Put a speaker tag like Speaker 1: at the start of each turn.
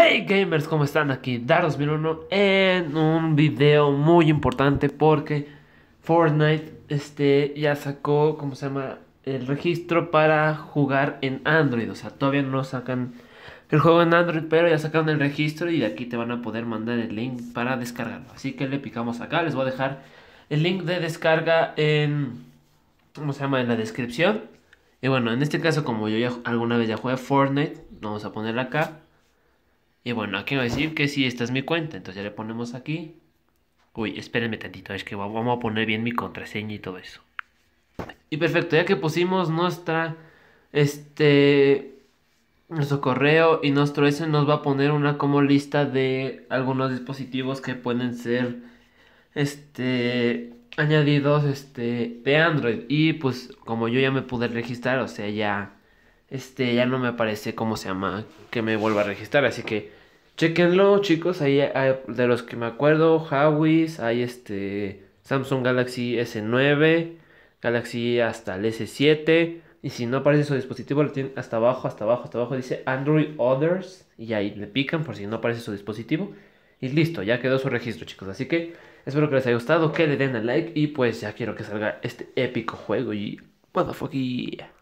Speaker 1: Hey gamers, ¿cómo están? Aquí Dar2001 en un video muy importante porque Fortnite este, ya sacó, ¿cómo se llama? El registro para jugar en Android. O sea, todavía no sacan el juego en Android, pero ya sacaron el registro y aquí te van a poder mandar el link para descargarlo. Así que le picamos acá, les voy a dejar el link de descarga en, ¿cómo se llama? En la descripción. Y bueno, en este caso como yo ya alguna vez ya jugué Fortnite, vamos a ponerla acá. Y bueno, aquí va a decir que sí, esta es mi cuenta. Entonces ya le ponemos aquí. Uy, espérenme tantito, es que vamos a poner bien mi contraseña y todo eso. Y perfecto, ya que pusimos nuestra, este, nuestro correo y nuestro ese nos va a poner una como lista de algunos dispositivos que pueden ser, este, añadidos, este, de Android. Y pues como yo ya me pude registrar, o sea, ya este ya no me aparece cómo se llama que me vuelva a registrar así que chequenlo chicos ahí hay, de los que me acuerdo Huawei hay este Samsung Galaxy S9 Galaxy hasta el S7 y si no aparece su dispositivo lo tienen hasta abajo hasta abajo hasta abajo dice Android Others y ahí le pican por si no aparece su dispositivo y listo ya quedó su registro chicos así que espero que les haya gustado que le den al like y pues ya quiero que salga este épico juego y yeah.